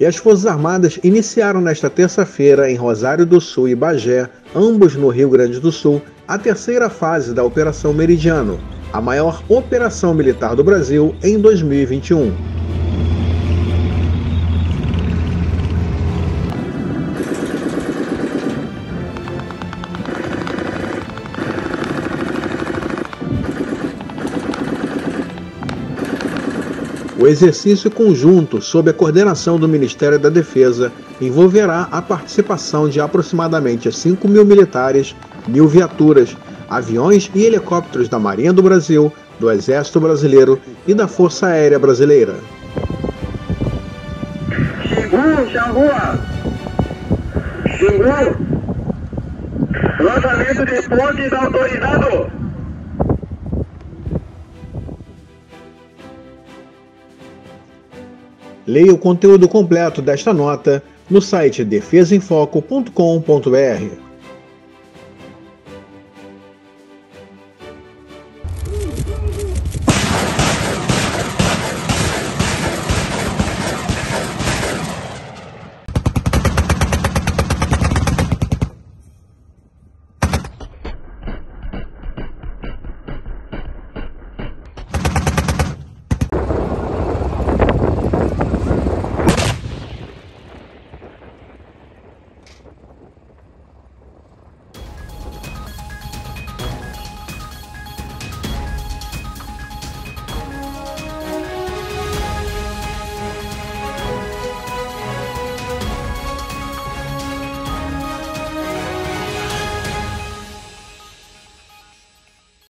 E as Forças Armadas iniciaram nesta terça-feira em Rosário do Sul e Bagé, ambos no Rio Grande do Sul, a terceira fase da Operação Meridiano, a maior operação militar do Brasil em 2021. O exercício conjunto, sob a coordenação do Ministério da Defesa, envolverá a participação de aproximadamente 5 mil militares, mil viaturas, aviões e helicópteros da Marinha do Brasil, do Exército Brasileiro e da Força Aérea Brasileira. Xingu, Xangua! Xingu! Lançamento de pontes autorizado! Leia o conteúdo completo desta nota no site defesaemfoco.com.br.